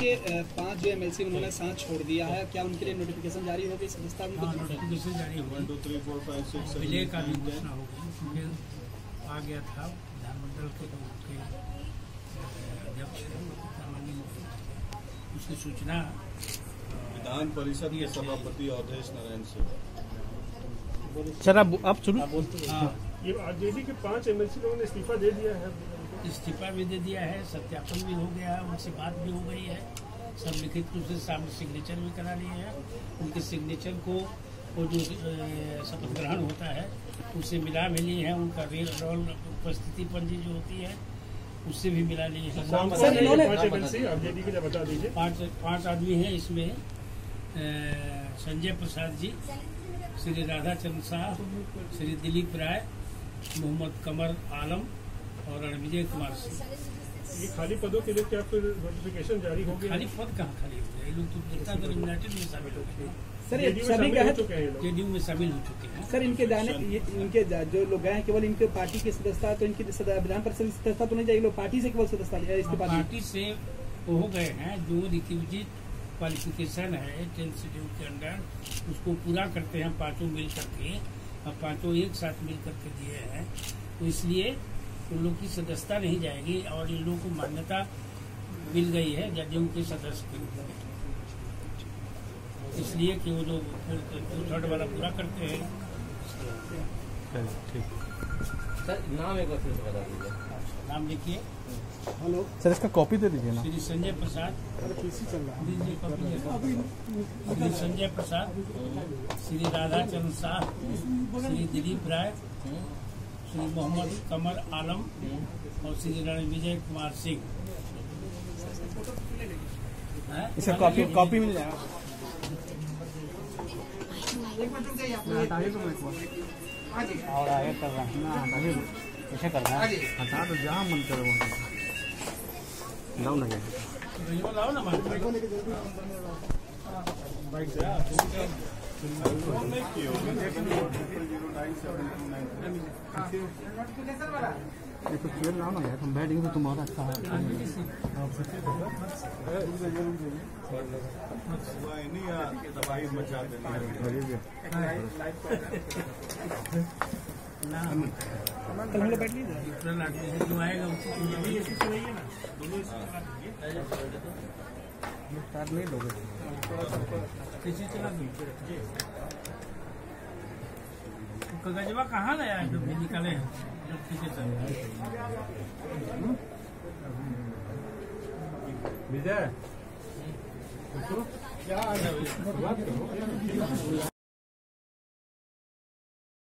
के पाँच जो एमएलसी उन्होंने साथ छोड़ दिया है क्या उनके लिए नोटिफिकेशन जारी होगी सदस्यता हाँ उनको नोटिफिकेशन जारी हो one two three four five six विलय का भी घोषणा हो गई फिर आ गया था विधानमंडल के जो उनके अध्यक्ष हैं उसकी सूचना विधान परिषद के सभापति अवधेश नारायण सिंह। सर आप आप शुरू हाँ। ये आरजेडी के पाँच एमएलसी लोगों ने इस्तीफा दे दिया है। इस्तीफा भी दे दिया है सत्यापन भी हो गया है उनसे बात भी हो गई है। सब लिखित रूप से सामने सिग्नेचर भी करा लिए हैं। उनके सिग्नेचर को वो जो शपथ ग्रहण होता है उससे मिला भी लिए हैं। उनका रेल रोल उपस्थिति पंजी जो होती है उससे भी मिला लिए हैं। पाँच पाँच पाँच आदमी हैं इसमें। संजय प्रसाद जी श्री राधाचंद्र शाह श्री दिलीप राय मोहम्मद कमर आलम और रणविजय कुमार सिंह। ये खाली पदों के लिए क्या फिर नोटिफिकेशन जारी हो गया खाली पद कहाँ खाली हो गया लोग तो जनता दल यूनाइटेड में शामिल हो गए सर जेडीयू में सभी शामिल का हो चुके हैं जेडीयू में शामिल हो चुके हैं। सर इनके जाने ये, इनके जा- जो लोग गए हैं केवल इनके पार्टी की सदस्यता तो इनकी विधान परिषद की सदस्यता तो नहीं जाएगी लोग पार्टी से केवल सदस्यता लिया और इस्तीफा दिया पार्टी से वो हो गए हैं जो रिक्विजिट क्वालिफिकेशन है टेंथ शेड्यूल के अंडर उसको पूरा करते हैं पाँचों मिल करके और पाँचों एक साथ मिल करके दिए हैं। तो इसलिए उन लोग की सदस्यता नहीं जाएगी और इन लोगों को मान्यता मिल गई है जदयू के सदस्य के रूप में। इसलिए कि वो लोग थर्ड वाला पूरा करते हैं। सर नाम एक बार फिर से बता दीजिए। नाम लिखिए। हेलो। सर इसका कॉपी दे दीजिए ना। श्री संजय प्रसाद। दीजिए। कॉपी श्री संजय प्रसाद श्री राधाचंद्र शाह श्री दिलीप राय श्री मोहम्मद कमर आलम और श्री रणविजय कुमार सिंह हैं? इसका कॉपी कॉपी मिल जाएगा। और आगे कर रहा है। ऐसे कर रहा है। हटा दो जहाँ मन करे वहाँ लाओ ना तो लाओ ना माइक। ये तो चेयर लाओ ना यार हम बैठेंगे तो तुम्हारा अच्छा है ना कल हम लोग बैठ लीजिए जो आएगा उसको चुनिए। स्टार्ट नहीं लोगे किसी चला दूँ तो कहाँ लाया है जब निकले हैं? विजय